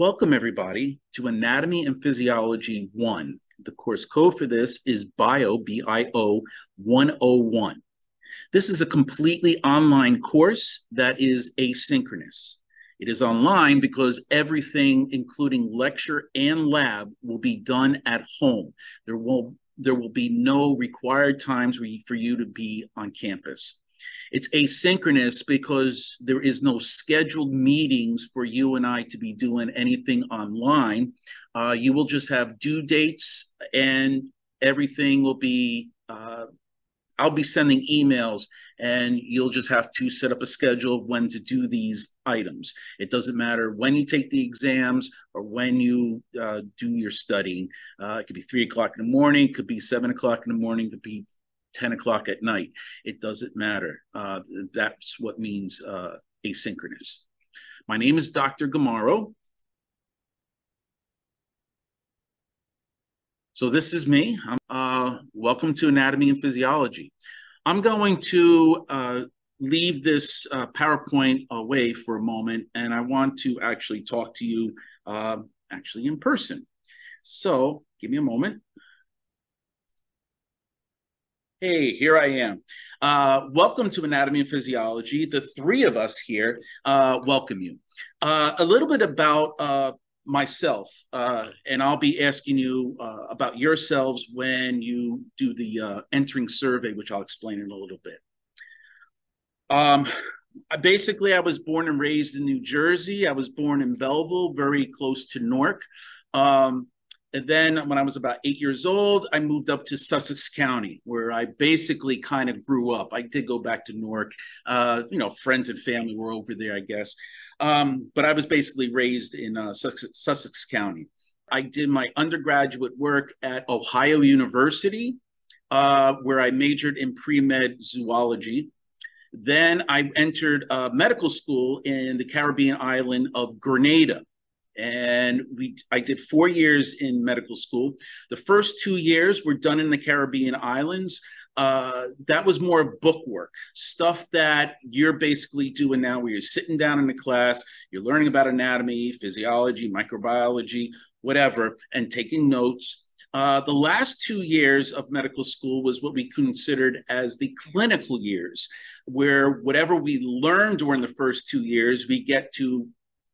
Welcome, everybody, to Anatomy and Physiology 1. The course code for this is BIO, B-I-O 101. This is a completely online course that is asynchronous. It is online because everything, including lecture and lab, will be done at home. There will, there will be no required times for you to be on campus. It's asynchronous because there is no scheduled meetings for you and I to be doing anything online. Uh, you will just have due dates and everything will be, uh, I'll be sending emails and you'll just have to set up a schedule of when to do these items. It doesn't matter when you take the exams or when you uh, do your studying. Uh, it could be three o'clock in the morning, could be seven o'clock in the morning, could be 10 o'clock at night. It doesn't matter. Uh, that's what means uh, asynchronous. My name is Dr. Gammaro. So this is me. Uh, welcome to Anatomy and Physiology. I'm going to uh, leave this uh, PowerPoint away for a moment, and I want to actually talk to you uh, actually in person. So give me a moment. Hey, here I am. Uh, welcome to Anatomy and Physiology. The three of us here uh, welcome you. Uh, a little bit about uh, myself, uh, and I'll be asking you uh, about yourselves when you do the entering survey, which I'll explain in a little bit. Um, basically, I was born and raised in New Jersey. I was born in Belleville, very close to Newark. Um, and then when I was about eight years old, I moved up to Sussex County, where I basically kind of grew up. I did go back to Newark. Uh, you know, friends and family were over there, I guess. Um, but I was basically raised in uh, Sussex, Sussex County. I did my undergraduate work at Ohio University, uh, where I majored in pre-med zoology. Then I entered medical school in the Caribbean island of Grenada and we I did four years in medical school. The first two years were done in the Caribbean islands. Uh, that was more book work, stuff that you're basically doing now, where you're sitting down in the class, you're learning about anatomy, physiology, microbiology, whatever, and taking notes. Uh, the last two years of medical school was what we considered as the clinical years, where whatever we learned during the first two years, we get to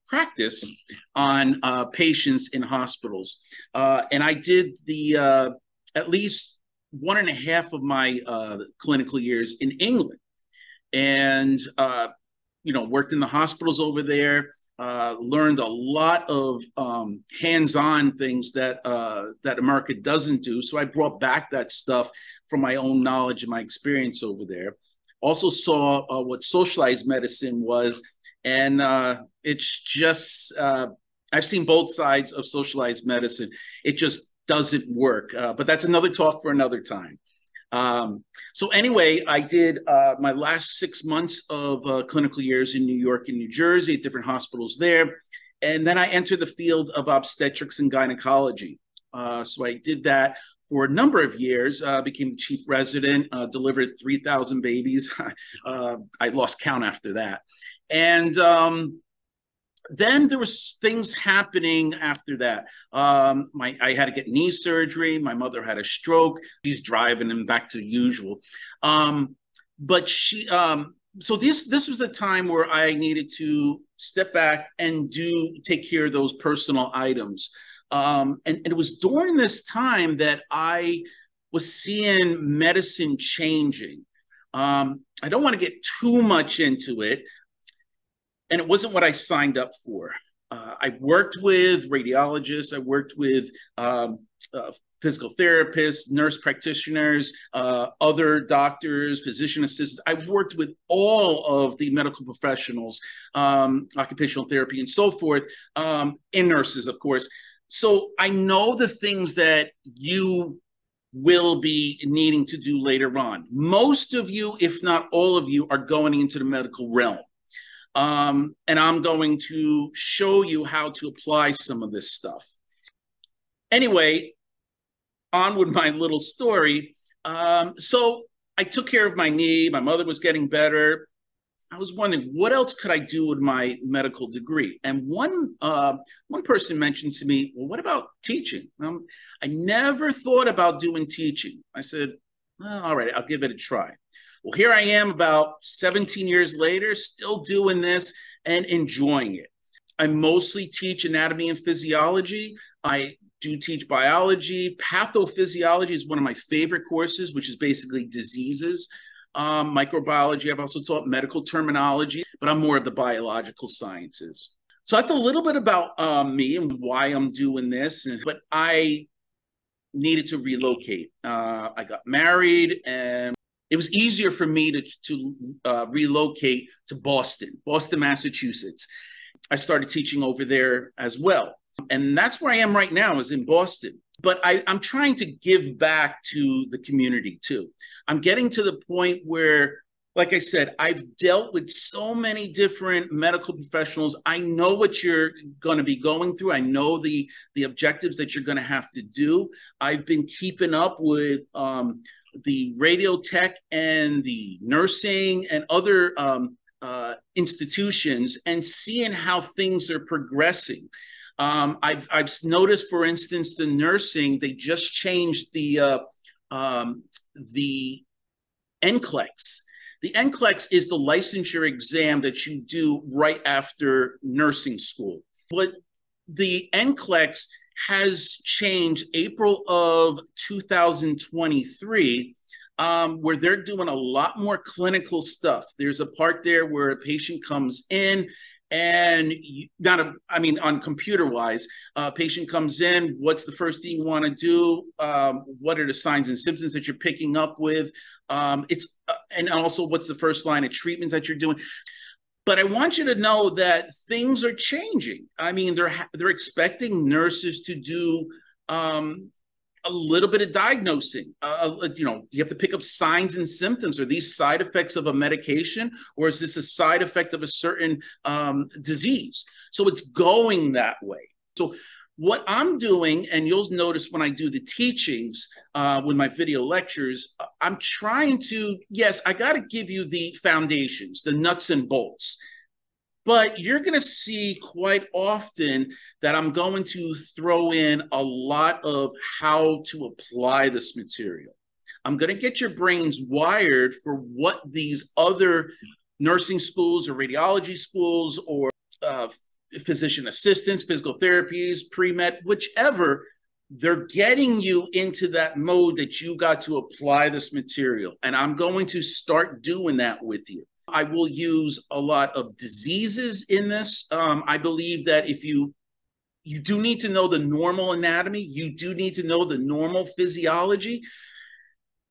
practice on uh, patients in hospitals. Uh, and I did the uh, at least one and a half of my uh, clinical years in England and, uh, you know, worked in the hospitals over there. Uh, learned a lot of um, hands-on things that that America doesn't do. So I brought back that stuff from my own knowledge and my experience over there. Also saw what socialized medicine was and uh, it's just uh, I've seen both sides of socialized medicine. It just doesn't work. Uh, but that's another talk for another time. Um, so anyway, I did uh, my last six months of uh, clinical years in New York and New Jersey at different hospitals there, and then I entered the field of obstetrics and gynecology. Uh, so I did that for a number of years, uh, became the chief resident, uh, delivered 3,000 babies. uh, I lost count after that. And um, then there was things happening after that. Um, my I had to get knee surgery. My mother had a stroke. She's driving him back to usual. Um, but she, um, so this this was a time where I needed to step back and do take care of those personal items. Um, and, and it was during this time that I was seeing medicine changing. Um, I don't want to get too much into it, and it wasn't what I signed up for. Uh, I worked with radiologists, I worked with um, uh, physical therapists, nurse practitioners, uh, other doctors, physician assistants. I worked with all of the medical professionals, um, occupational therapy, and so forth, um, and nurses, of course. So I know the things that you will be needing to do later on. Most of you, if not all of you, are going into the medical realm. Um, and I'm going to show you how to apply some of this stuff. Anyway, on with my little story. Um, so I took care of my knee. My mother was getting better. I was wondering what else could I do with my medical degree? And one uh, one person mentioned to me, "Well, what about teaching?" Um, I never thought about doing teaching. I said, oh, "All right, I'll give it a try." Well, here I am, about 17 years later, still doing this and enjoying it. I mostly teach anatomy and physiology. I do teach biology. Pathophysiology is one of my favorite courses, which is basically diseases um, microbiology. I've also taught medical terminology, but I'm more of the biological sciences. So that's a little bit about um, me and why I'm doing this. But I needed to relocate. Uh, I got married, and it was easier for me to to uh, relocate to Boston, Boston, Massachusetts. I started teaching over there as well, and that's where I am right now, is in Boston but I, I'm trying to give back to the community too. I'm getting to the point where, like I said, I've dealt with so many different medical professionals. I know what you're going to be going through. I know the the objectives that you're going to have to do. I've been keeping up with um, the radio tech and the nursing and other um, uh, institutions and seeing how things are progressing. Um, I've I've noticed, for instance, the nursing they just changed the uh, um, the NCLEX. The NCLEX is the licensure exam that you do right after nursing school. But the NCLEX has changed April of 2023, um, where they're doing a lot more clinical stuff. There's a part there where a patient comes in and you, not a, I mean, on computer wise, a patient comes in, what's the first thing you want to do? Um, what are the signs and symptoms that you're picking up with? Um, it's, uh, and also what's the first line of treatment that you're doing? But I want you to know that things are changing. I mean, they're, they're expecting nurses to do um, a little bit of diagnosing. Uh, uh, you know, you have to pick up signs and symptoms. Are these side effects of a medication, or is this a side effect of a certain um, disease? So it's going that way. So what I'm doing, and you'll notice when I do the teachings uh, with my video lectures, I'm trying to, yes, I got to give you the foundations, the nuts and bolts. But you're going to see quite often that I'm going to throw in a lot of how to apply this material. I'm going to get your brains wired for what these other nursing schools or radiology schools or uh, physician assistants, physical therapies, pre med, whichever, they're getting you into that mode that you got to apply this material. And I'm going to start doing that with you. I will use a lot of diseases in this. Um, I believe that if you you do need to know the normal anatomy, you do need to know the normal physiology,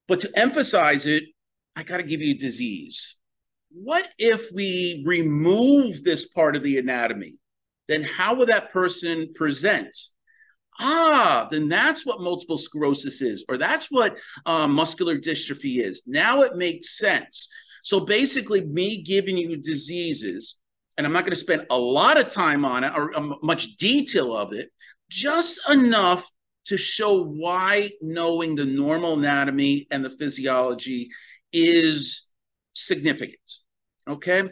but to emphasize it, I got to give you a disease. What if we remove this part of the anatomy? Then how would that person present? ah, then that's what multiple sclerosis is, or that's what uh, muscular dystrophy is. Now it makes sense. So basically, me giving you diseases, and I'm not going to spend a lot of time on it or um, much detail of it, just enough to show why knowing the normal anatomy and the physiology is significant. Okay.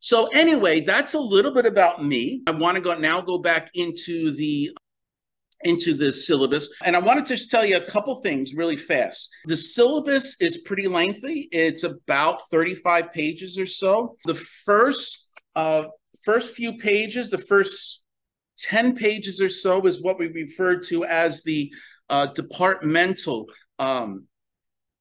So anyway, that's a little bit about me. I want to go now go back into the into the syllabus. And I wanted to just tell you a couple things really fast. The syllabus is pretty lengthy. It's about 35 pages or so. The first uh, first few pages, the first 10 pages or so is what we refer to as the uh, departmental um,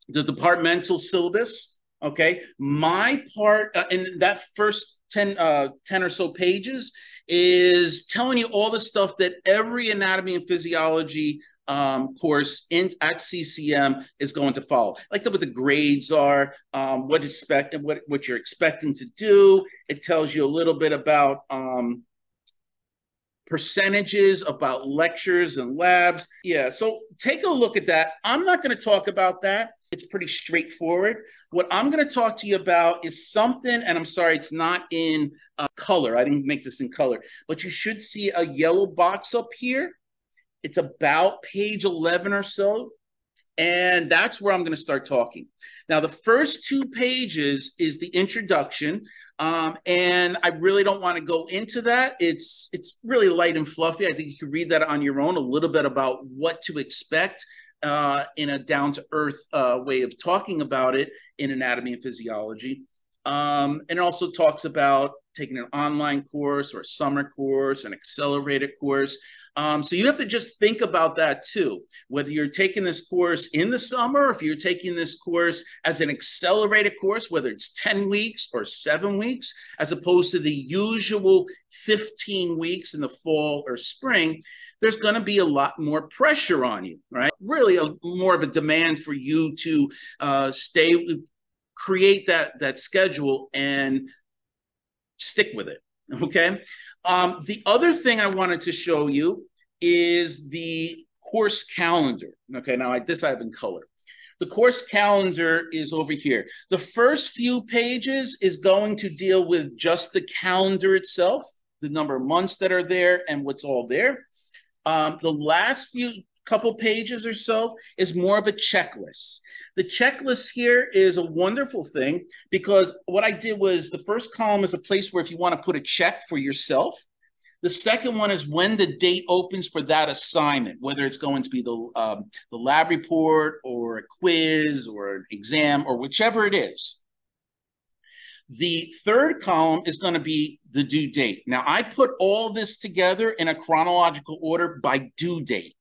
the departmental syllabus. Okay. My part uh, in that first 10, uh, 10 or so pages is telling you all the stuff that every anatomy and physiology um, course in at CCM is going to follow, like the, what the grades are, um, what expect what what you're expecting to do. It tells you a little bit about um, percentages, about lectures and labs. Yeah, so take a look at that. I'm not going to talk about that. It's pretty straightforward. What I'm going to talk to you about is something, and I'm sorry, it's not in uh, color. I didn't make this in color, but you should see a yellow box up here. It's about page 11 or so. And that's where I'm going to start talking. Now, the first two pages is the introduction. Um, and I really don't want to go into that. It's it's really light and fluffy. I think you can read that on your own a little bit about what to expect uh, in a down to earth uh, way of talking about it in anatomy and physiology. Um, and it also talks about taking an online course or a summer course, an accelerated course. Um, so you have to just think about that too. Whether you're taking this course in the summer, if you're taking this course as an accelerated course, whether it's 10 weeks or seven weeks, as opposed to the usual 15 weeks in the fall or spring, there's going to be a lot more pressure on you, right? Really, a, more of a demand for you to uh, stay create that that schedule and stick with it. Okay. Um, the other thing I wanted to show you is the course calendar. Okay. Now I, this I have in color. The course calendar is over here. The first few pages is going to deal with just the calendar itself, the number of months that are there and what's all there. Um, the last few couple pages or so is more of a checklist. The checklist here is a wonderful thing because what I did was the first column is a place where if you want to put a check for yourself, the second one is when the date opens for that assignment, whether it's going to be the um, the lab report or a quiz or an exam or whichever it is. The third column is going to be the due date. Now, I put all this together in a chronological order by due date.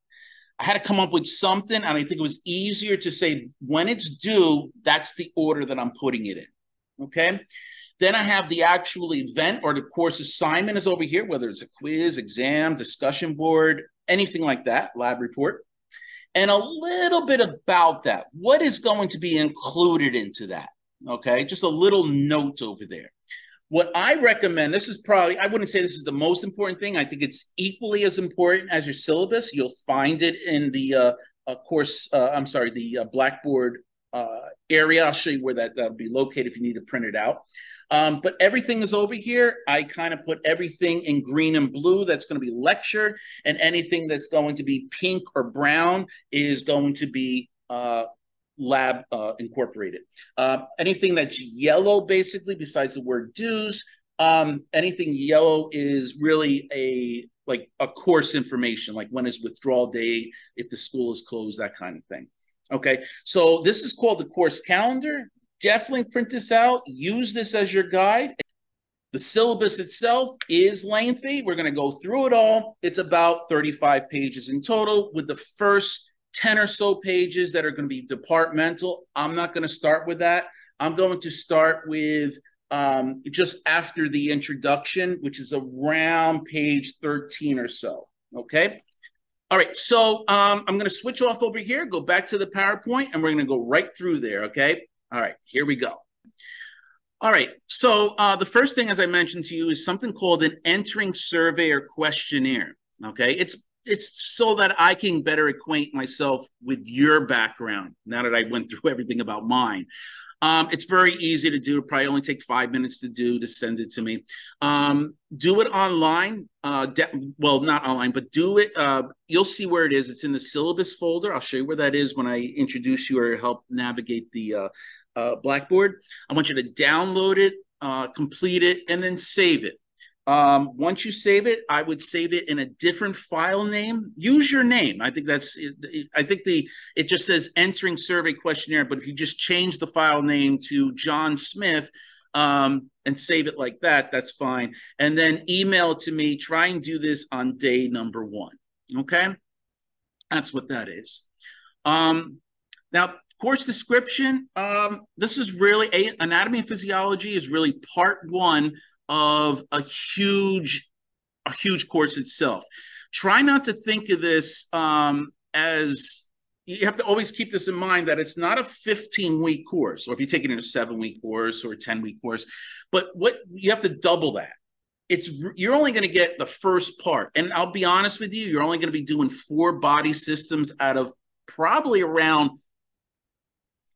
I had to come up with something, and I think it was easier to say when it's due, that's the order that I'm putting it in. Okay. Then I have the actual event or the course assignment is over here, whether it's a quiz, exam, discussion board, anything like that, lab report. And a little bit about that. What is going to be included into that? Okay. Just a little note over there. What I recommend, this is probably, I wouldn't say this is the most important thing. I think it's equally as important as your syllabus. You'll find it in the uh, uh, course, uh, I'm sorry, the uh, Blackboard uh, area. I'll show you where that, that'll be located if you need to print it out. Um, but everything is over here. I kind of put everything in green and blue that's going to be lecture, and anything that's going to be pink or brown is going to be uh, lab uh, incorporated. Uh, anything that's yellow, basically, besides the word dues, um, anything yellow is really a like a course information, like when is withdrawal date, if the school is closed, that kind of thing. Okay, so this is called the course calendar. Definitely print this out. Use this as your guide. The syllabus itself is lengthy. We're going to go through it all. It's about 35 pages in total, with the first 10 or so pages that are going to be departmental. I'm not going to start with that. I'm going to start with um, just after the introduction, which is around page 13 or so. Okay. All right. So um, I'm going to switch off over here, go back to the PowerPoint, and we're going to go right through there. Okay. All right. Here we go. All right. So uh, the first thing, as I mentioned to you, is something called an entering survey or questionnaire. Okay. It's it's so that I can better acquaint myself with your background now that I went through everything about mine. Um, it's very easy to do. It'll probably only take five minutes to do to send it to me. Um, do it online. Uh, well, not online, but do it. Uh, you'll see where it is. It's in the syllabus folder. I'll show you where that is when I introduce you or help navigate the uh, uh Blackboard. I want you to download it, uh, complete it, and then save it. Um, once you save it, I would save it in a different file name. Use your name. I think that's. I think the it just says entering survey questionnaire, but if you just change the file name to John Smith um, and save it like that, that's fine. And then email to me. Try and do this on day number one. Okay, that's what that is. Um, now, course description. Um, this is really a, anatomy and physiology is really part one of a huge a huge course itself. Try not to think of this um, as you have to always keep this in mind that it's not a 15 week course, or if you take it in a seven week course or a 10 week course, but what you have to double that. It's you're only going to get the first part, and I'll be honest with you, you're only going to be doing four body systems out of probably around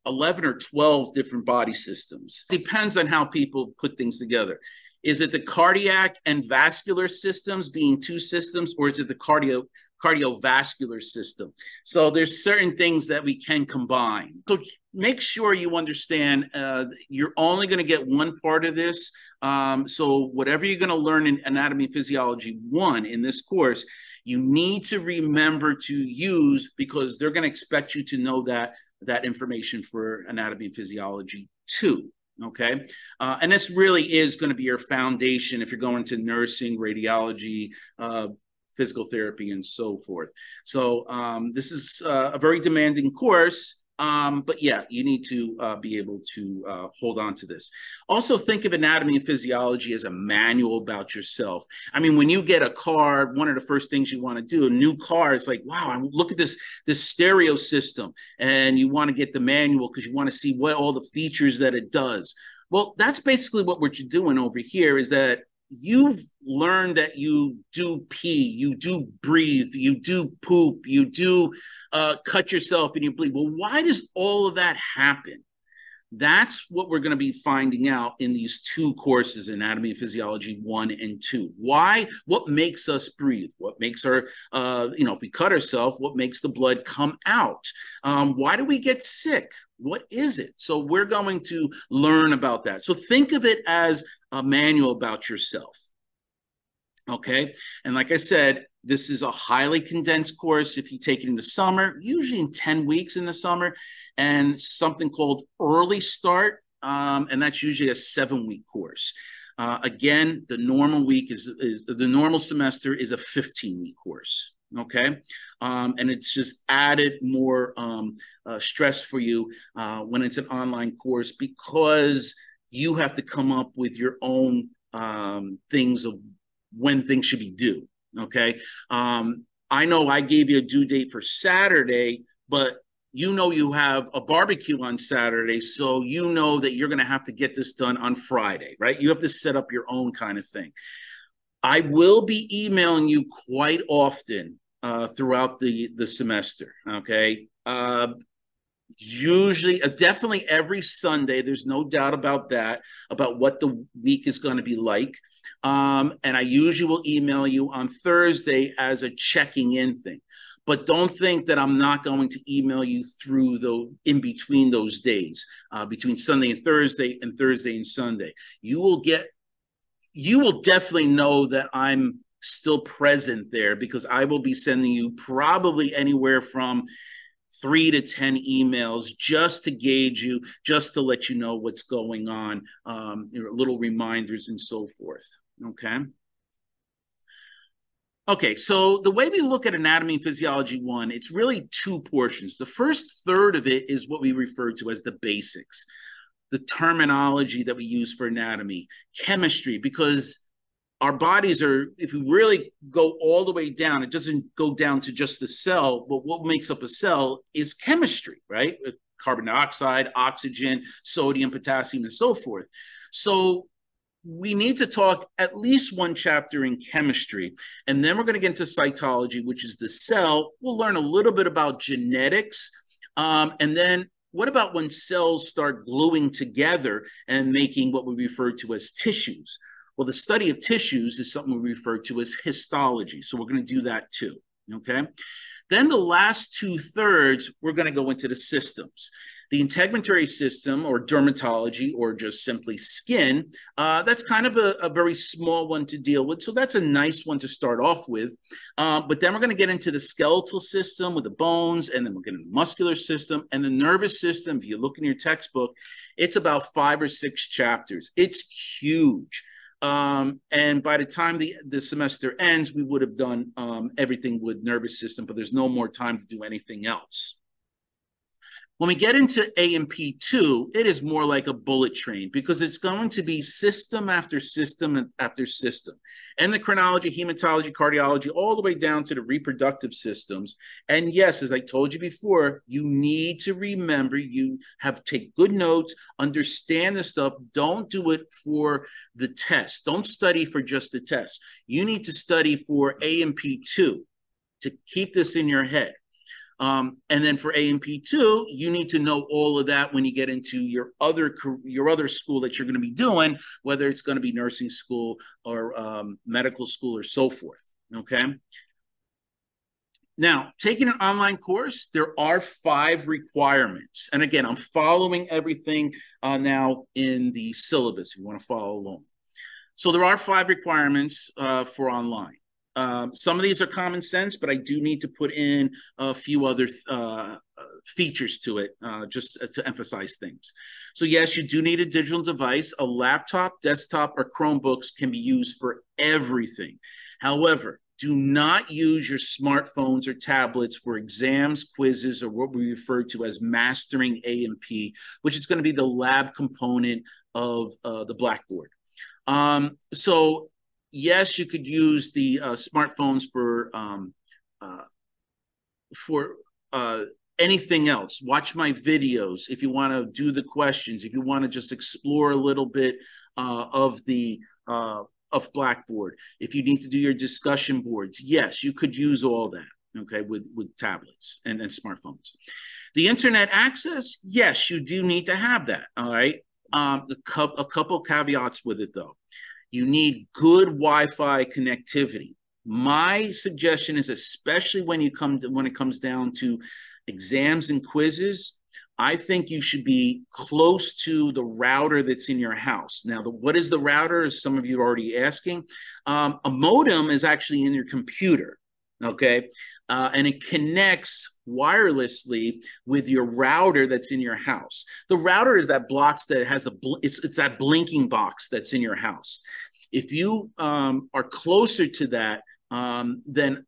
11 or 12 different body systems. Depends on how people put things together. Is it the cardiac and vascular systems being two systems, or is it the cardio cardiovascular system? So there's certain things that we can combine. So make sure you understand uh, you're only going to get one part of this. Um, so whatever you're going to learn in anatomy and physiology one in this course, you need to remember to use because they're going to expect you to know that that information for anatomy and physiology two. Okay. Uh, and this really is going to be your foundation if you're going to nursing, radiology, uh, physical therapy, and so forth. So um, this is uh, a very demanding course. Um, but yeah, you need to uh, be able to uh, hold on to this. Also, think of anatomy and physiology as a manual about yourself. I mean, when you get a car, one of the first things you want to do, a new car, is like, wow, look at this this stereo system, and you want to get the manual because you want to see what all the features that it does. Well, that's basically what we're doing over here. Is that you've learned that you do pee, you do breathe, you do poop, you do uh, cut yourself and you bleed. Well, why does all of that happen? That's what we're going to be finding out in these two courses, Anatomy and Physiology 1 and 2. Why? What makes us breathe? What makes our, uh, you know, if we cut ourselves, what makes the blood come out? Um, why do we get sick? What is it? So we're going to learn about that. So think of it as a manual about yourself. Okay. And like I said, this is a highly condensed course if you take it in the summer, usually in 10 weeks in the summer, and something called Early Start. Um, and that's usually a seven week course. Uh, again, the normal week is, is the normal semester is a 15 week course. Okay. Um, and it's just added more um, uh, stress for you uh, when it's an online course because you have to come up with your own um, things of when things should be due. Okay. Um, I know I gave you a due date for Saturday, but you know you have a barbecue on Saturday, so you know that you're going to have to get this done on Friday, right? You have to set up your own kind of thing. I will be emailing you quite often uh, throughout the the semester. Okay, uh, usually, uh, definitely every Sunday. There's no doubt about that. About what the week is going to be like. Um, and I usually will email you on Thursday as a checking in thing. But don't think that I'm not going to email you through the in between those days, uh, between Sunday and Thursday, and Thursday and Sunday. You will get, you will definitely know that I'm still present there because I will be sending you probably anywhere from three to 10 emails just to gauge you, just to let you know what's going on, um, little reminders and so forth. Okay. Okay, so the way we look at anatomy and physiology one, it's really two portions. The first third of it is what we refer to as the basics, the terminology that we use for anatomy, chemistry, because our bodies are, if we really go all the way down, it doesn't go down to just the cell, but what makes up a cell is chemistry, right? Carbon dioxide, oxygen, sodium, potassium, and so forth. So we need to talk at least one chapter in chemistry. And then we're going to get into cytology, which is the cell. We'll learn a little bit about genetics. Um, and then what about when cells start gluing together and making what we refer to as tissues? Well, the study of tissues is something we refer to as histology. So we're going to do that too. Okay. Then the last two thirds, we're going to go into the systems. The integumentary system, or dermatology, or just simply skin, uh, that's kind of a, a, very small one to deal with. So that's a nice one to start off with. Uh, but then we're going to get into the skeletal system with the bones, and then we're going to the muscular system and the nervous system. If you look in your textbook, it's about five or six chapters. It's huge. Um, and by the time the, the semester ends, we would have done um, everything with nervous system, but there's no more time to do anything else. When we get into A&P2, it is more like a bullet train because it's going to be system after system after system. Endocrinology, hematology, cardiology, all the way down to the reproductive systems. And yes, as I told you before, you need to remember you have take good notes, understand the stuff. Don't do it for the test. Don't study for just the test. You need to study for A&P2 to keep this in your head. Um, and then for A&P two, you need to know all of that when you get into your other your other school that you're going to be doing, whether it's going to be nursing school or um, medical school or so forth. Okay. now, taking an online course, there are five requirements. And again, I'm following everything uh, now in the syllabus if you want to follow along. So there are five requirements uh, for online. Um, some of these are common sense, but I do need to put in a few other uh, features to it uh, just to emphasize things. So yes, you do need a digital device. A laptop, desktop, or Chromebooks can be used for everything. However, do not use your smartphones or tablets for exams, quizzes, or what we refer to as mastering A&P, which is going to be the lab component of uh, the Blackboard. Um, so yes, you could use the uh, smartphones for um, uh, for uh, anything else. Watch my videos if you want to do the questions. If you want to just explore a little bit uh, of the uh, of Blackboard, if you need to do your discussion boards, yes, you could use all that. Okay, with with tablets and, and smartphones. The internet access, yes, you do need to have that. All right. Um, a, cu- a couple caveats with it though. You need good Wi-Fi connectivity. My suggestion is, especially when you come to, when it comes down to exams and quizzes, I think you should be close to the router that's in your house. Now, the, what is the router? As some of you are already asking, um, a modem is actually in your computer, okay, uh, and it connects wirelessly with your router that's in your house. The router is that box that has the bl- it's it's that blinking box that's in your house. If you um, are closer to that, um, then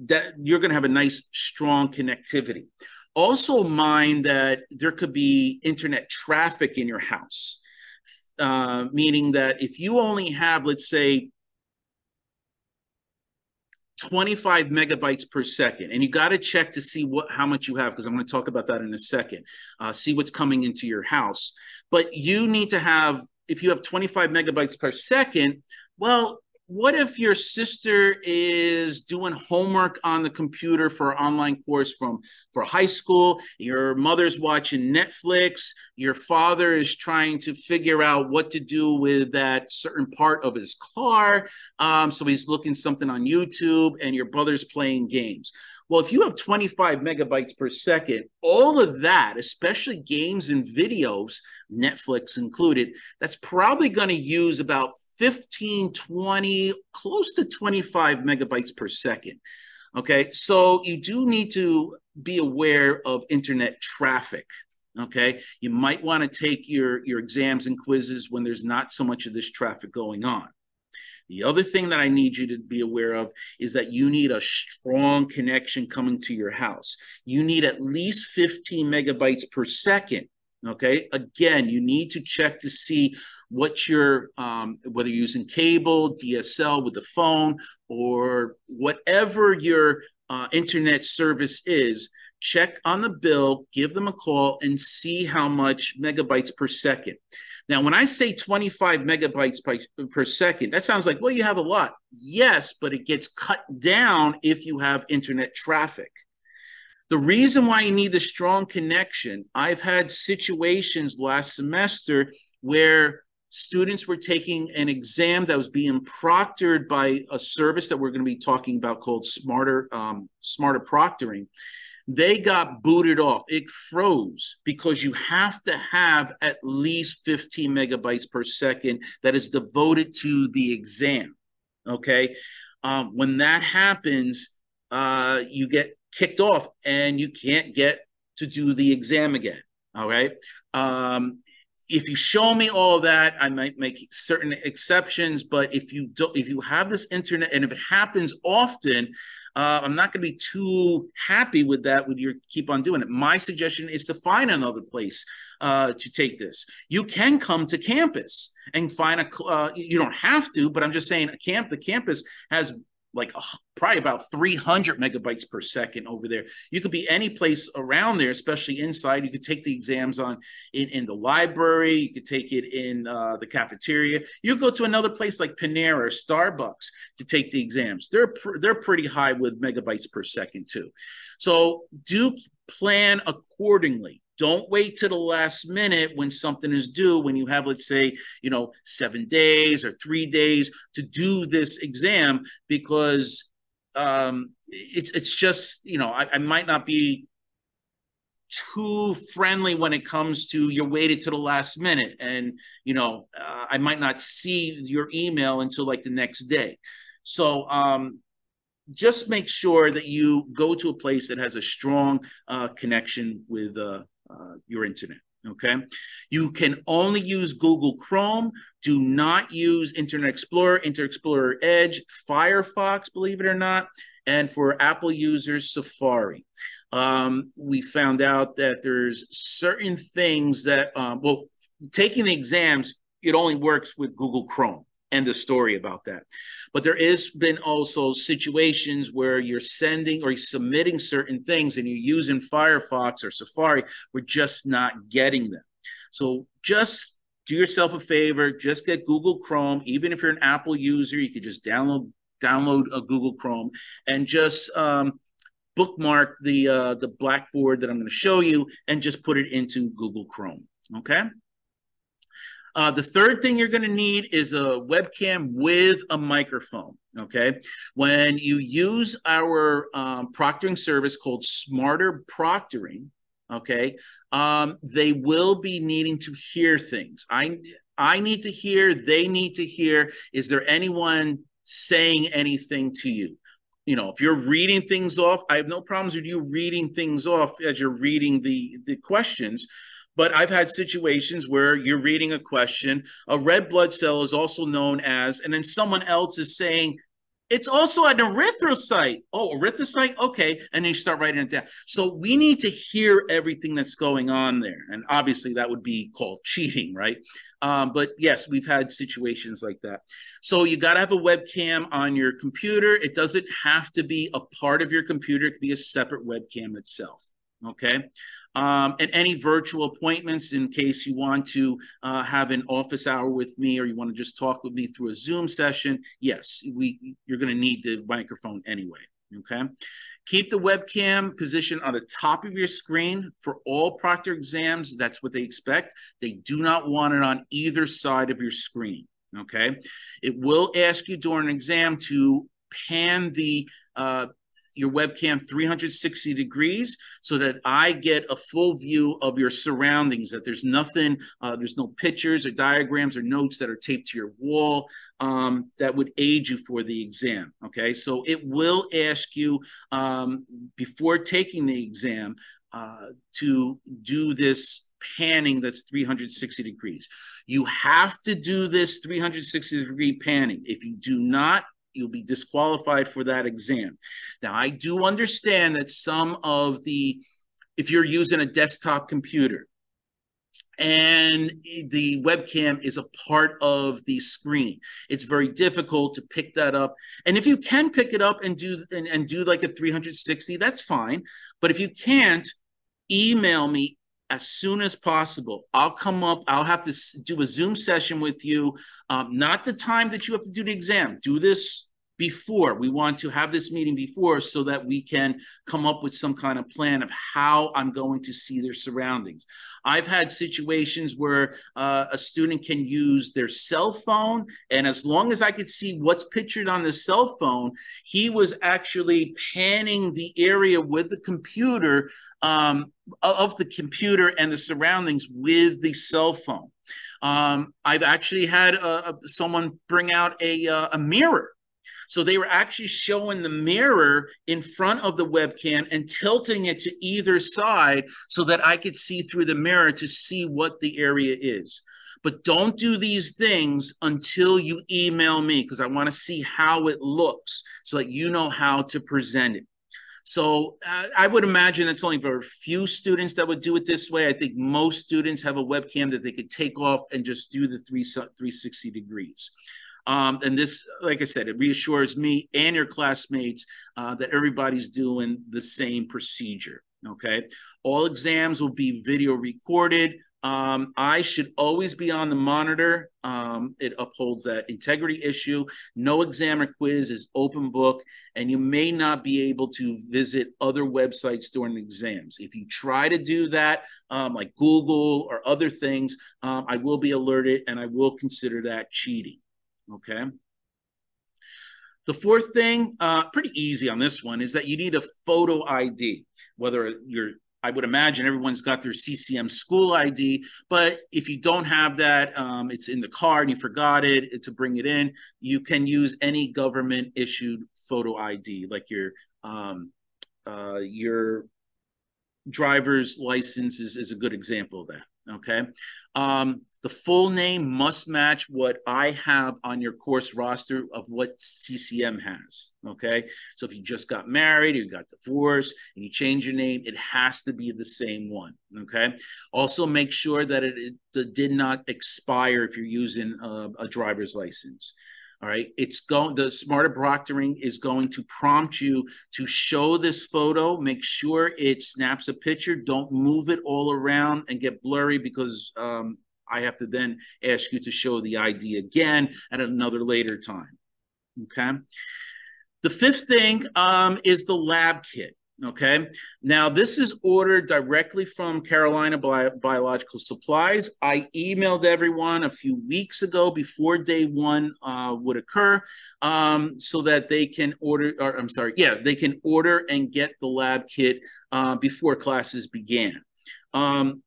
that you're going to have a nice strong connectivity. Also mind that there could be internet traffic in your house uh, meaning that if you only have let's say 25 megabytes per second and you got to check to see what how much you have because i'm going to talk about that in a second uh, see what's coming into your house but you need to have if you have 25 megabytes per second well what if your sister is doing homework on the computer for an online course from for high school your mother's watching netflix your father is trying to figure out what to do with that certain part of his car um, so he's looking something on youtube and your brother's playing games well, if you have 25 megabytes per second, all of that, especially games and videos, Netflix included, that's probably going to use about 15, 20, close to 25 megabytes per second. Okay, so you do need to be aware of internet traffic. Okay, you might want to take your, your exams and quizzes when there's not so much of this traffic going on. The other thing that I need you to be aware of is that you need a strong connection coming to your house. You need at least 15 megabytes per second. Okay, again, you need to check to see what your um, whether you're using cable, DSL with the phone, or whatever your uh, internet service is. Check on the bill, give them a call, and see how much megabytes per second. Now, when I say 25 megabytes per, per second, that sounds like, well, you have a lot. Yes, but it gets cut down if you have internet traffic. The reason why you need the strong connection, I've had situations last semester where students were taking an exam that was being proctored by a service that we're going to be talking about called smarter um, smarter proctoring they got booted off. It froze because you have to have at least 15 megabytes per second that is devoted to the exam okay? Um, when that happens uh, you get kicked off and you can't get to do the exam again all right? Um, if you show me all that, I might make certain exceptions. But if you don't, if you have this internet, and if it happens often, uh, I'm not going to be too happy with that. With your keep on doing it, my suggestion is to find another place uh, to take this. You can come to campus and find a. Uh, you don't have to, but I'm just saying, a camp. The campus has like probably about 300 megabytes per second over there. You could be any place around there, especially inside. You could take the exams on in, in the library. You could take it in uh, the cafeteria. You go to another place like Panera or Starbucks to take the exams. They're pr- they're pretty high with megabytes per second too. So do plan accordingly. Don't wait to the last minute when something is due, when you have, let's say, you know, seven days or three days to do this exam, because um, it's it's just you know I, I might not be too friendly when it comes to you're waited to the last minute and you know uh, i might not see your email until like the next day. So um, just make sure that you go to a place that has a strong uh, connection with uh, uh your internet okay? You can only use google chrome. Do not use internet explorer internet explorer edge firefox believe it or not. And for apple users safari. Um, we found out that there's certain things that, um, well, taking the exams, it only works with Google Chrome. And the story about that. But there has been also situations where you're sending or you're submitting certain things and you're using Firefox or Safari, we're just not getting them. So just do yourself a favor, just get Google Chrome. Even if you're an Apple user, you could just download download a Google Chrome and just um, bookmark the uh, the Blackboard that I'm going to show you and just put it into Google Chrome. Okay. Uh, the third thing you're going to need is a webcam with a microphone. Okay. When you use our um, proctoring service called Smarter Proctoring, okay, um, they will be needing to hear things. I I need to hear. They need to hear. Is there anyone saying anything to you? you know, if you're reading things off, I have no problems with you reading things off as you're reading the the questions. But I've had situations where you're reading a question, a red blood cell is also known as, and then someone else is saying, it's also an erythrocyte. Oh, erythrocyte? Okay. And then you start writing it down. So we need to hear everything that's going on there. And obviously that would be called cheating, right? Um, but yes, we've had situations like that. So you got to have a webcam on your computer. It doesn't have to be a part of your computer. It could be a separate webcam itself. Okay um, and any virtual appointments in case you want to uh, have an office hour with me or you want to just talk with me through a Zoom session. Yes, we you're going to need the microphone anyway. Okay. Keep the webcam position on the top of your screen for all proctor exams. That's what they expect. They do not want it on either side of your screen. Okay. It will ask you during an exam to pan the uh, your webcam 360 degrees so that I get a full view of your surroundings, that there's nothing, uh, there's no pictures or diagrams or notes that are taped to your wall um, that would aid you for the exam. Okay, so it will ask you um, before taking the exam uh, to do this panning that's 360 degrees. You have to do this 360 degree panning. If you do not, you'll be disqualified for that exam. Now, I do understand that some of the, if you're using a desktop computer and the webcam is a part of the screen, it's very difficult to pick that up. And if you can pick it up and do and, and do like a 360, that's fine. But if you can't, email me as soon as possible. I'll come up, I'll have to do a Zoom session with you. Um, not the time that you have to do the exam. Do this before. We want to have this meeting before so that we can come up with some kind of plan of how I'm going to see their surroundings. I've had situations where uh, a student can use their cell phone, and as long as I could see what's pictured on the cell phone, he was actually panning the area with the computer um, of the computer and the surroundings with the cell phone. Um, I've actually had uh, someone bring out a, uh, a mirror so they were actually showing the mirror in front of the webcam and tilting it to either side so that I could see through the mirror to see what the area is. But don't do these things until you email me because I want to see how it looks so that you know how to present it. So uh, I would imagine it's only for a few students that would do it this way. I think most students have a webcam that they could take off and just do the three, 360 degrees. Um, and this, like I said, it reassures me and your classmates uh, that everybody's doing the same procedure. Okay. All exams will be video recorded. Um, I should always be on the monitor. Um, it upholds that integrity issue. No exam or quiz is open book, and you may not be able to visit other websites during exams. If you try to do that, um, like Google or other things, um, I will be alerted and I will consider that cheating. Okay. The fourth thing, uh, pretty easy on this one, is that you need a photo ID, whether you're I would imagine everyone's got their CCM school ID, but if you don't have that, um, it's in the car and you forgot it to bring it in, you can use any government issued photo ID, like your um, uh, your driver's license is, is a good example of that. Okay. Um, the full name must match what I have on your course roster of what CCM has. Okay. So if you just got married or you got divorced and you change your name, it has to be the same one. Okay. Also, make sure that it, it did not expire if you're using a, a driver's license. All right. It's going, the smarter proctoring is going to prompt you to show this photo. Make sure it snaps a picture. Don't move it all around and get blurry because um, I have to then ask you to show the ID again at another later time. Okay. The fifth thing um, is the lab kit. Okay. Now, this is ordered directly from Carolina Bi Biological Supplies. I emailed everyone a few weeks ago before day one uh, would occur um, so that they can order, or I'm sorry, yeah, they can order and get the lab kit uh, before classes began. Um,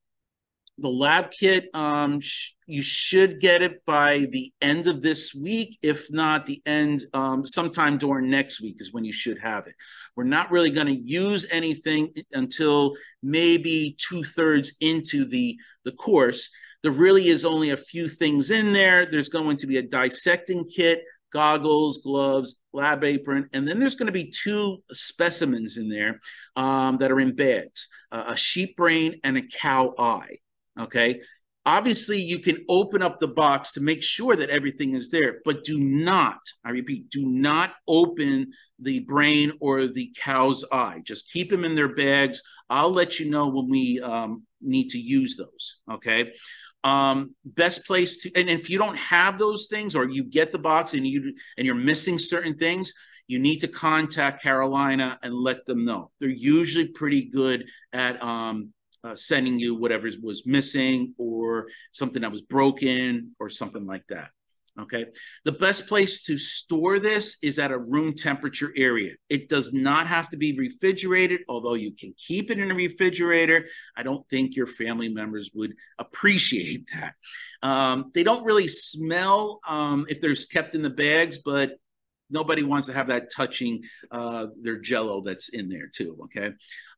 the lab kit um, sh you should get it by the end of this week. If not the end um, sometime during next week is when you should have it. We're not really going to use anything until maybe two-thirds into the the course. There really is only a few things in there. There's going to be a dissecting kit goggles, gloves, lab apron, and then there's going to be two specimens in there um, that are in bags: uh, a sheep brain and a cow eye. Okay. Obviously, you can open up the box to make sure that everything is there, but do not, I repeat, do not open the brain or the cow's eye. Just keep them in their bags. I'll let you know when we um, need to use those. Okay. Um, best place to, and if you don't have those things or you get the box and you and you're missing certain things, you need to contact Carolina and let them know. They're usually pretty good at um, uh, sending you whatever was missing or something that was broken or something like that. Okay. The best place to store this is at a room temperature area. It does not have to be refrigerated, although you can keep it in a refrigerator. I don't think your family members would appreciate that. Um, they don't really smell um, if they're kept in the bags, but nobody wants to have that touching uh, their jello that's in there too. Okay.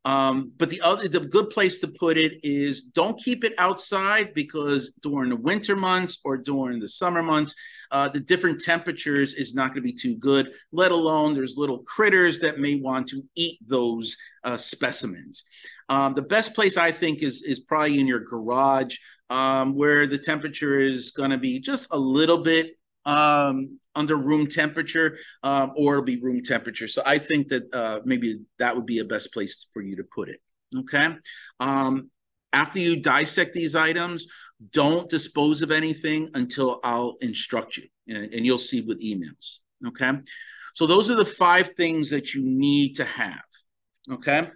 Um, but the other, the good place to put it is don't keep it outside because during the winter months or during the summer months, uh, the different temperatures is not going to be too good. Let alone there's little critters that may want to eat those uh, specimens. Um, the best place I think is is probably in your garage, um, where the temperature is going to be just a little bit um, under room temperature, um, or it'll be room temperature. So I think that uh, maybe that would be a best place for you to put it. Okay. Um, after you dissect these items, don't dispose of anything until I'll instruct you, and, and you'll see with emails. Okay. So those are the five things that you need to have. Okay.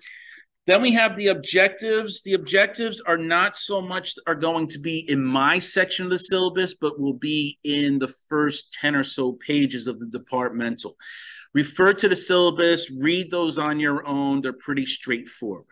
Then we have the objectives. The objectives are not so much are going to be in my section of the syllabus, but will be in the first 10 or so pages of the departmental. Refer to the syllabus, read those on your own. They're pretty straightforward.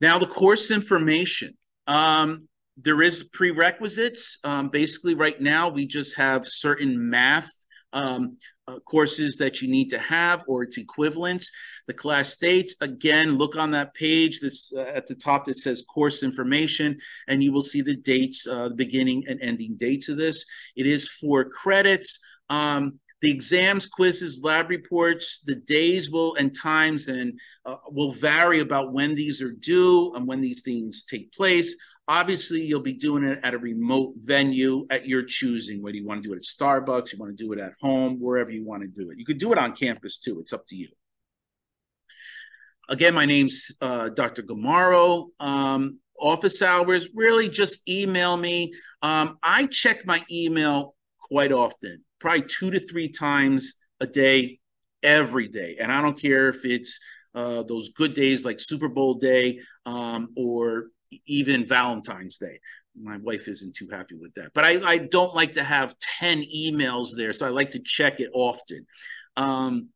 Now, the course information. Um, there is prerequisites. Um, basically, right now, we just have certain math um, uh, courses that you need to have or its equivalents. The class states, again, look on that page that's uh, at the top that says course information, and you will see the dates, uh, the beginning and ending dates of this. It is for credits. Um, the exams, quizzes, lab reports, the days will and times and uh, will vary about when these are due and when these things take place. Obviously, you'll be doing it at a remote venue at your choosing, whether you want to do it at Starbucks, you want to do it at home, wherever you want to do it. You could do it on campus too. It's up to you. Again, my name's uh, Dr. Gammaro. Um, office hours, really just email me. Um, I check my email quite often, probably two to three times a day, every day. And I don't care if it's uh, those good days like Super Bowl day um, or even Valentine's Day. my wife isn't too happy with that. But I, I don't like to have 10 emails there. So I like to check it often. Um,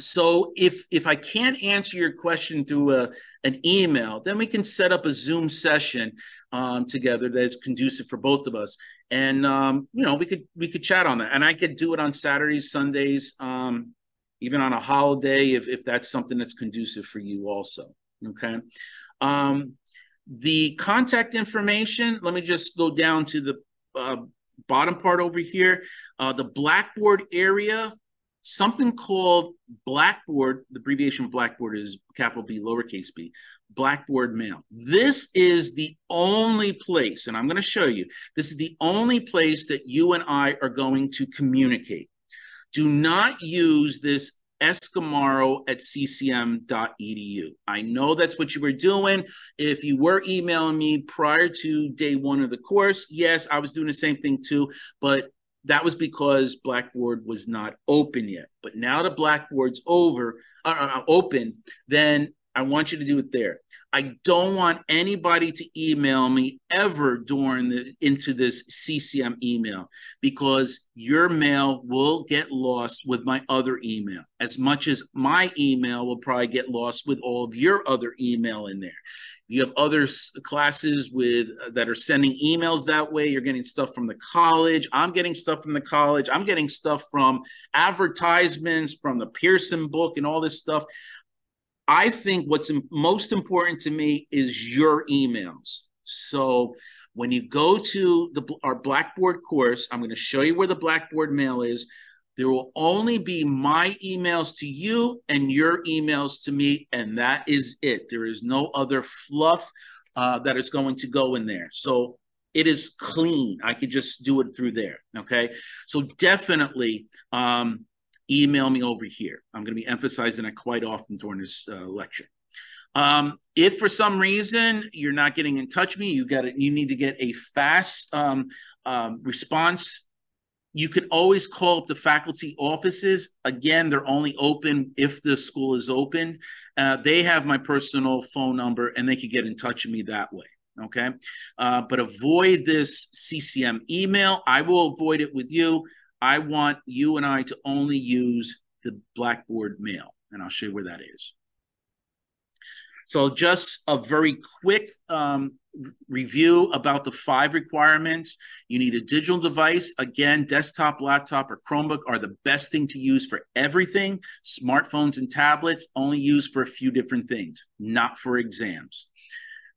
so if if I can't answer your question through a, an email, then we can set up a Zoom session um, together that's conducive for both of us, and um, you know we could we could chat on that, and I could do it on Saturdays, Sundays, um, even on a holiday if if that's something that's conducive for you also. Okay. Um, the contact information. Let me just go down to the uh, bottom part over here. Uh, the Blackboard area something called Blackboard, the abbreviation Blackboard is capital B, lowercase b, Blackboard Mail. This is the only place, and I'm going to show you, this is the only place that you and I are going to communicate. Do not use this sgammaro at ccm.edu. I know that's what you were doing. If you were emailing me prior to day one of the course, yes, I was doing the same thing too, but that was because Blackboard was not open yet. But now that Blackboard's over, uh, uh, open, then I want you to do it there. I don't want anybody to email me ever during the into this CCM email because your mail will get lost with my other email as much as my email will probably get lost with all of your other email in there. You have other classes with uh, that are sending emails that way. You're getting stuff from the college. I'm getting stuff from the college. I'm getting stuff from advertisements, from the Pearson book, and all this stuff. I think what's most important to me is your emails. So when you go to the our Blackboard course, I'm going to show you where the Blackboard mail is. There will only be my emails to you and your emails to me, and that is it. There is no other fluff uh, that is going to go in there. So it is clean. I could just do it through there. Okay. So definitely um, email me over here. I'm going to be emphasizing that quite often during this uh, lecture. Um, if for some reason you're not getting in touch with me, you got it. You need to get a fast um, um, response you can always call up the faculty offices. Again, they're only open if the school is open. Uh, they have my personal phone number and they can get in touch with me that way. Okay. Uh, but avoid this CCM email. I will avoid it with you. I want you and I to only use the Blackboard mail, and I'll show you where that is. So, just a very quick um, review about the five requirements. You need a digital device. Again, desktop, laptop, or Chromebook are the best thing to use for everything. Smartphones and tablets only used for a few different things, not for exams.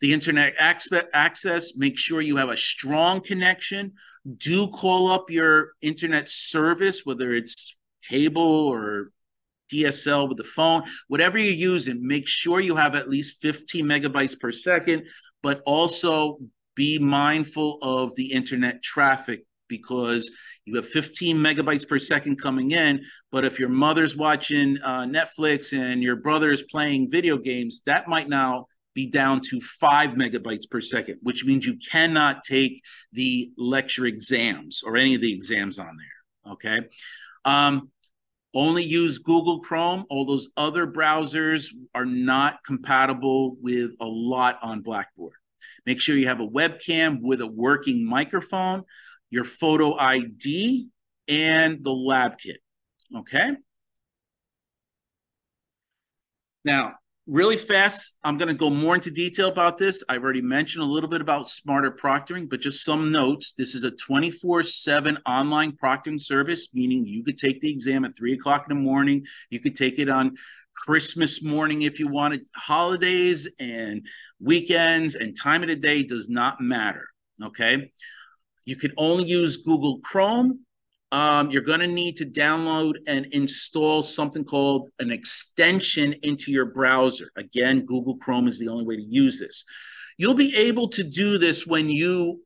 The internet access, make sure you have a strong connection. Do call up your internet service, whether it's cable or DSL with the phone, whatever you're using, make sure you have at least 15 megabytes per second but also be mindful of the internet traffic because you have 15 megabytes per second coming in. But if your mother's watching uh, Netflix and your brother is playing video games, that might now be down to five megabytes per second, which means you cannot take the lecture exams or any of the exams on there. Okay. Um, only use Google Chrome. All those other browsers are not compatible with a lot on Blackboard. Make sure you have a webcam with a working microphone, your photo ID, and the lab kit. Okay. Now, really fast, I'm going to go more into detail about this. I've already mentioned a little bit about smarter proctoring, but just some notes. This is a 24 7 online proctoring service, meaning you could take the exam at three o'clock in the morning. You could take it on Christmas morning if you wanted. Holidays and weekends and time of the day does not matter. Okay. You can only use Google Chrome um, you're going to need to download and install something called an extension into your browser. Again, Google Chrome is the only way to use this. You'll be able to do this when you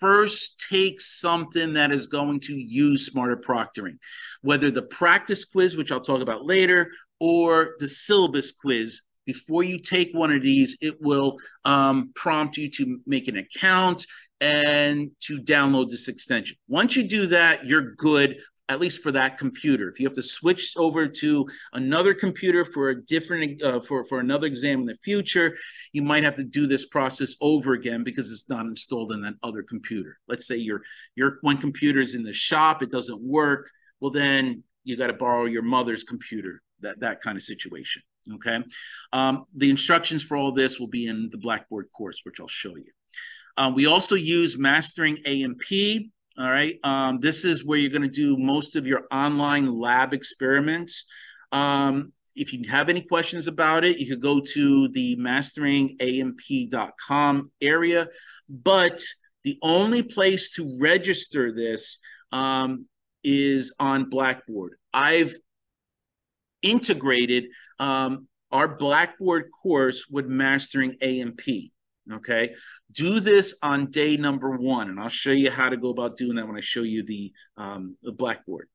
first take something that is going to use smarter proctoring, whether the practice quiz, which I'll talk about later, or the syllabus quiz. Before you take one of these, it will um, prompt you to make an account and to download this extension. Once you do that, you're good at least for that computer. If you have to switch over to another computer for a different uh, for for another exam in the future, you might have to do this process over again because it's not installed in that other computer. Let's say your your one computer is in the shop, it doesn't work. Well, then you got to borrow your mother's computer. That that kind of situation. Okay, um, the instructions for all this will be in the Blackboard course, which I'll show you. Uh, we also use Mastering A&P. All right. Um, this is where you're going to do most of your online lab experiments. Um, if you have any questions about it, you could go to the masteringaandp.com area. But the only place to register this um, is on Blackboard. I've integrated um, our Blackboard course with Mastering A&P. Okay, do this on day number one, and I'll show you how to go about doing that when I show you the, um, the Blackboard.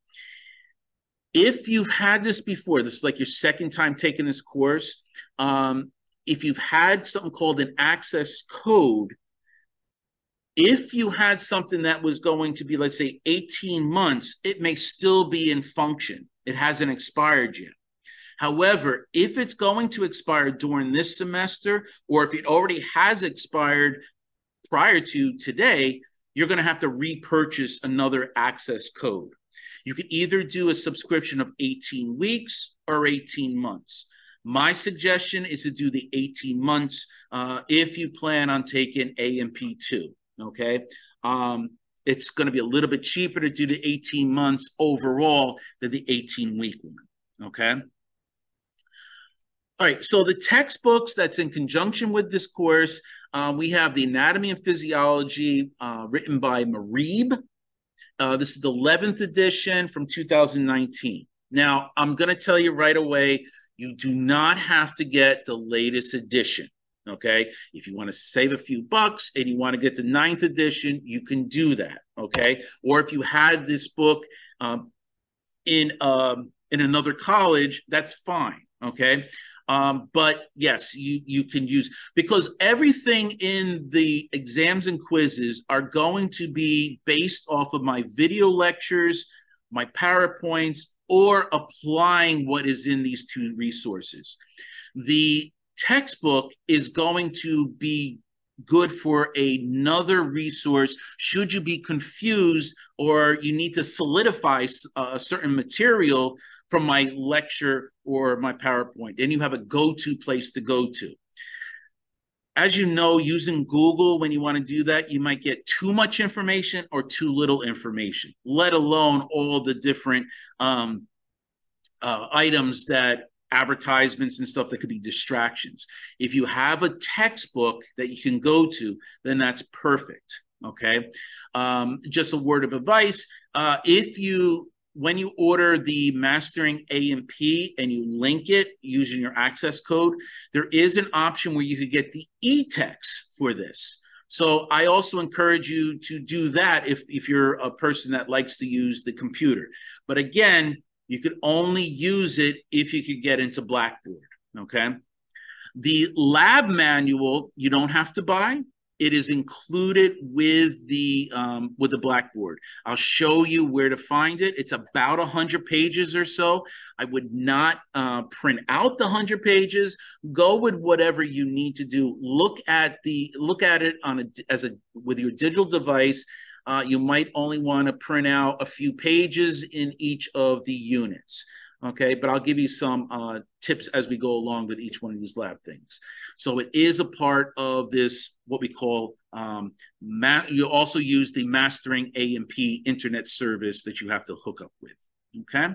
If you've had this before, this is like your second time taking this course. Um, if you've had something called an access code, if you had something that was going to be, let's say, 18 months, it may still be in function. It hasn't expired yet. However, if it's going to expire during this semester, or if it already has expired prior to today, you're going to have to repurchase another access code. You can either do a subscription of 18 weeks or 18 months. My suggestion is to do the 18 months uh, if you plan on taking A&P2. Okay. Um, it's going to be a little bit cheaper to do the 18 months overall than the 18 week one. Okay. All right, so the textbooks that's in conjunction with this course, uh, we have the Anatomy and Physiology uh, written by Marieb. Uh, this is the 11th edition from 2019. Now, I'm going to tell you right away, you do not have to get the latest edition. Okay. If you want to save a few bucks and you want to get the ninth edition, you can do that. Okay. Or if you had this book um, in um, in another college, that's fine. Okay. Um, but yes, you you can use because everything in the exams and quizzes are going to be based off of my video lectures, my PowerPoints, or applying what is in these two resources. The textbook is going to be good for another resource should you be confused or you need to solidify a certain material from my lecture or my PowerPoint. And you have a go to place to go to. As you know, using Google, when you want to do that, you might get too much information or too little information, let alone all the different um, uh, items that advertisements and stuff that could be distractions. If you have a textbook that you can go to, then that's perfect. Okay. Um, just a word of advice. Uh, if you when you order the mastering A&P and you link it using your access code, there is an option where you could get the e-text for this. So I also encourage you to do that if, if you're a person that likes to use the computer. But again, you could only use it if you could get into Blackboard, okay? The lab manual, you don't have to buy. It is included with the um, with the Blackboard. I'll show you where to find it. It's about hundred pages or so. I would not uh, print out the hundred pages. Go with whatever you need to do. Look at the look at it on a as a with your digital device. Uh, you might only want to print out a few pages in each of the units. Okay, but I'll give you some uh, tips as we go along with each one of these lab things. So it is a part of this, what we call, um, you also use the mastering A&P internet service that you have to hook up with, okay?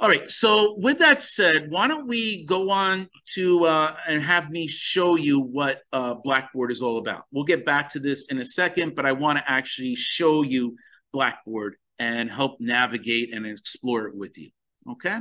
All right, so with that said, why don't we go on to uh, and have me show you what uh, Blackboard is all about. We'll get back to this in a second, but I want to actually show you Blackboard and help navigate and explore it with you, okay?